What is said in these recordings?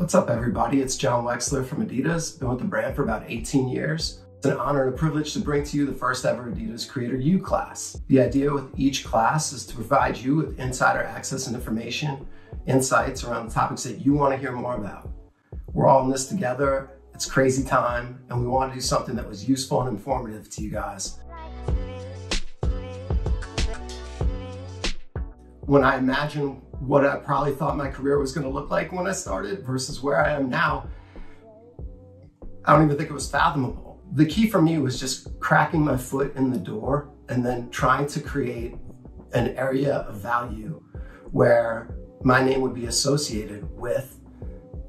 What's up, everybody? It's Jon Wexler from Adidas. Been with the brand for about 18 years. It's an honor and a privilege to bring to you the first ever Adidas Creator U class. The idea with each class is to provide you with insider access and information, insights around the topics that you want to hear more about. We're all in this together. It's crazy time, and we want to do something that was useful and informative to you guys. When I imagine what I probably thought my career was going to look like when I started versus where I am now, I don't even think it was fathomable. The key for me was just cracking my foot in the door and then trying to create an area of value where my name would be associated with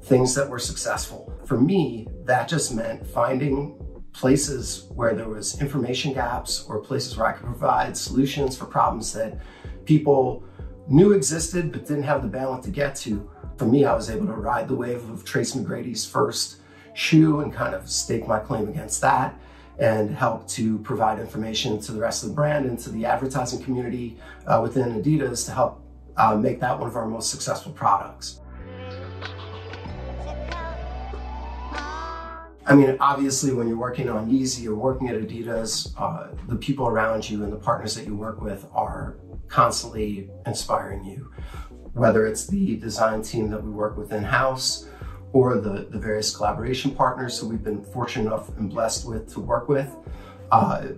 things that were successful. For me, that just meant finding places where there was information gaps or places where I could provide solutions for problems that people knew existed but didn't have the balance to get to. For me, I was able to ride the wave of Tracy McGrady's first shoe and kind of stake my claim against that and help to provide information to the rest of the brand and to the advertising community uh, within Adidas to help uh, make that one of our most successful products. I mean, obviously, when you're working on Yeezy or working at Adidas, uh, the people around you and the partners that you work with are constantly inspiring you, whether it's the design team that we work with in house or the, the various collaboration partners who we've been fortunate enough and blessed with to work with. Uh,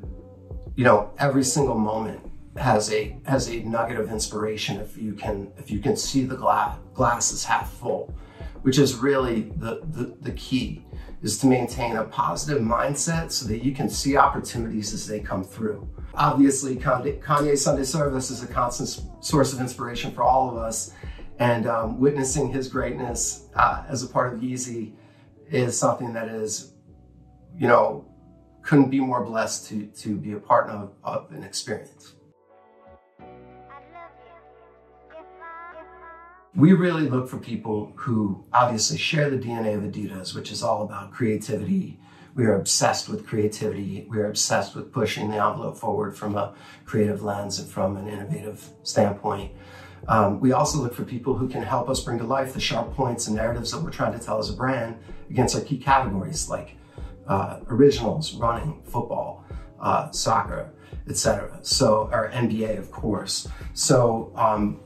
you know, every single moment has a has a nugget of inspiration if you can if you can see the glass glass is half full, which is really the, the, the key is to maintain a positive mindset so that you can see opportunities as they come through. Obviously, Kanye Sunday Service is a constant source of inspiration for all of us. And um, witnessing his greatness uh, as a part of Yeezy is something that is, you know, couldn't be more blessed to, to be a part of, of an experience. We really look for people who obviously share the DNA of Adidas, which is all about creativity, we are obsessed with creativity. We are obsessed with pushing the envelope forward from a creative lens and from an innovative standpoint. Um, we also look for people who can help us bring to life the sharp points and narratives that we're trying to tell as a brand against our key categories like uh, originals, running, football, uh, soccer, etc. So, our NBA, of course. So, um,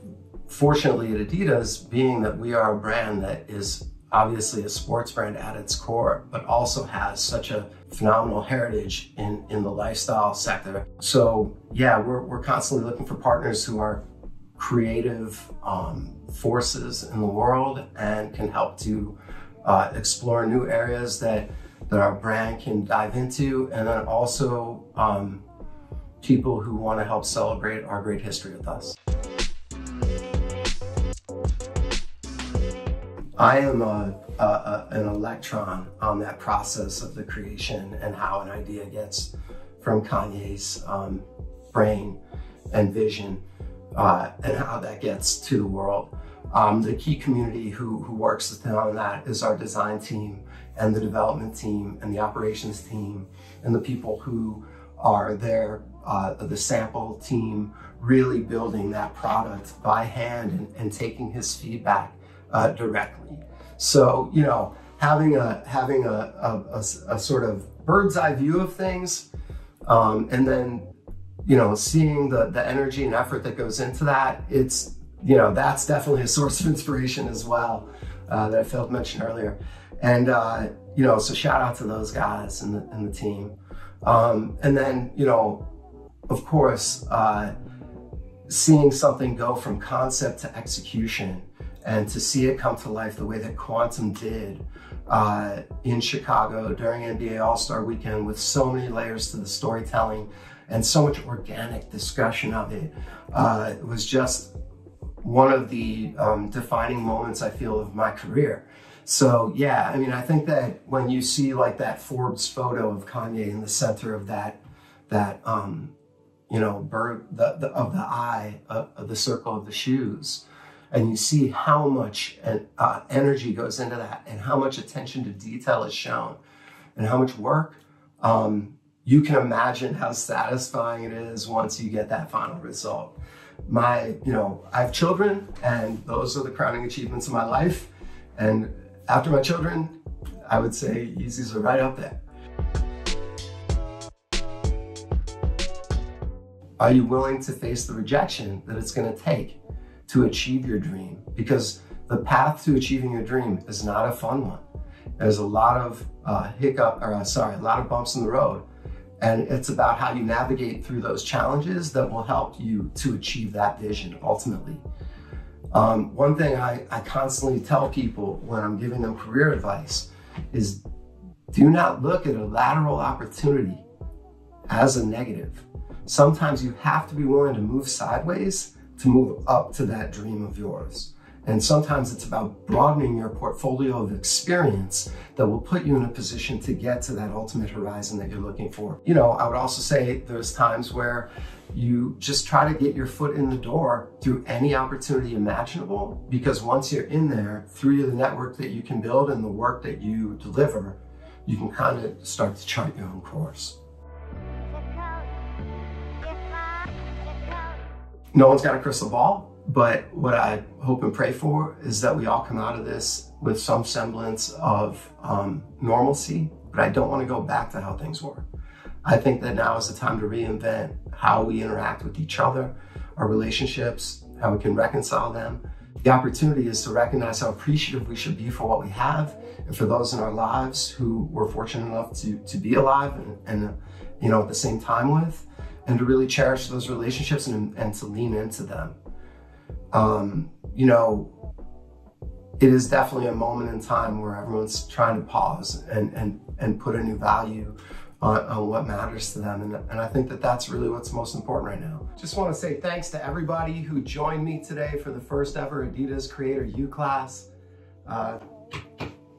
fortunately at Adidas, being that we are a brand that is obviously a sports brand at its core, but also has such a phenomenal heritage in, in the lifestyle sector. So yeah, we're, we're constantly looking for partners who are creative um, forces in the world and can help to uh, explore new areas that, that our brand can dive into. And then also um, people who want to help celebrate our great history with us. I am a, a, a, an electron on that process of the creation and how an idea gets from Kanye's um, brain and vision uh, and how that gets to the world. Um, the key community who, who works with him on that is our design team and the development team and the operations team and the people who are there, uh, the sample team, really building that product by hand and, and taking his feedback uh, directly. So, you know, having a having a, a, a, a sort of bird's eye view of things, um, and then, you know, seeing the the energy and effort that goes into that, it's you know that's definitely a source of inspiration as well uh, that I failed to mention earlier. And uh, you know, so shout out to those guys and the, and the team. Um, and then, you know, of course, uh, seeing something go from concept to execution and to see it come to life the way that Quantum did uh, in Chicago during NBA All-Star Weekend with so many layers to the storytelling and so much organic discussion of it, uh, it was just one of the um, defining moments I feel of my career. So yeah, I mean, I think that when you see like that Forbes photo of Kanye in the center of that, that, um, you know, bird the, the, of the eye of, of the circle of the shoes, and you see how much uh, energy goes into that and how much attention to detail is shown and how much work um, you can imagine how satisfying it is once you get that final result my you know i have children and those are the crowning achievements of my life and after my children, I would say Yeezys are right up there. Are you willing to face the rejection that it's going to take to achieve your dream? Because the path to achieving your dream is not a fun one. There's a lot of uh, hiccup, or uh, sorry, a lot of bumps in the road. And it's about how you navigate through those challenges that will help you to achieve that vision ultimately. Um, one thing I, I constantly tell people when I'm giving them career advice is do not look at a lateral opportunity as a negative. Sometimes you have to be willing to move sideways to move up to that dream of yours. And sometimes it's about broadening your portfolio of experience that will put you in a position to get to that ultimate horizon that you're looking for. You know, I would also say there's times where you just try to get your foot in the door through any opportunity imaginable because once you're in there, through the network that you can build and the work that you deliver, you can kind of start to chart your own course. No one's got a crystal ball, but what I hope and pray for is that we all come out of this with some semblance of um, normalcy, but I don't want to go back to how things were. I think that now is the time to reinvent how we interact with each other, our relationships, how we can reconcile them. The opportunity is to recognize how appreciative we should be for what we have and for those in our lives who we're fortunate enough to, to be alive and, and you know, at the same time with, and to really cherish those relationships and, and to lean into them. Um, you know, it is definitely a moment in time where everyone's trying to pause and, and, and put a new value on, on what matters to them. And, and I think that that's really what's most important right now. Just want to say thanks to everybody who joined me today for the first ever Adidas Creator U class. Uh,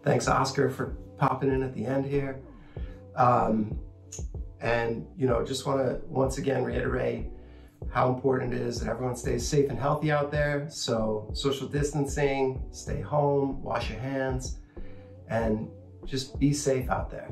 thanks, Oscar, for popping in at the end here. Um, and, you know, just want to once again reiterate how important it is that everyone stays safe and healthy out there. So social distancing, stay home, wash your hands, and just be safe out there.